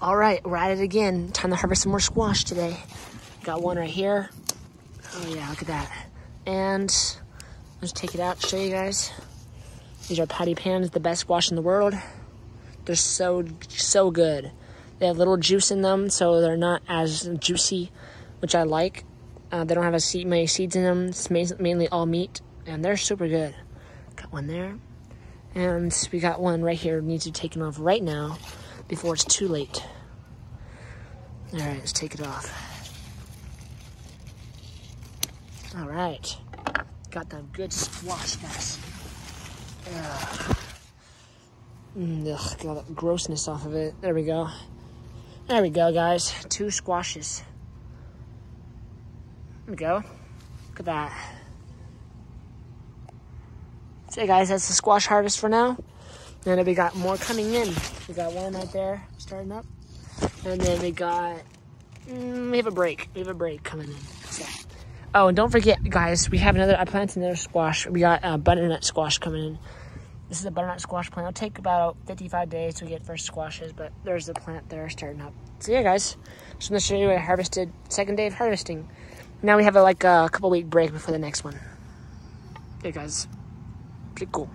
All right, we're at it again. Time to harvest some more squash today. Got one right here. Oh yeah, look at that. And let's take it out, show you guys. These are patty pans, the best squash in the world. They're so, so good. They have little juice in them, so they're not as juicy, which I like. Uh, they don't have a seed, many seeds in them. It's mainly all meat, and they're super good. Got one there. And we got one right here, needs to be taken off right now before it's too late. All right, let's take it off. All right, got that good squash, guys. Ugh. Mm, ugh, got the grossness off of it. There we go. There we go, guys. Two squashes. There we go. Look at that. So, guys, that's the squash harvest for now. And then we got more coming in. We got one right there starting up. And then we got, mm, we have a break. We have a break coming in. So. Oh, and don't forget, guys, we have another, I planted another squash. We got a butternut squash coming in. This is a butternut squash plant. It'll take about 55 days to get first squashes, but there's the plant there starting up. So yeah, guys, just to show you what I harvested. Second day of harvesting. Now we have a, like a couple week break before the next one. Hey guys, pretty cool.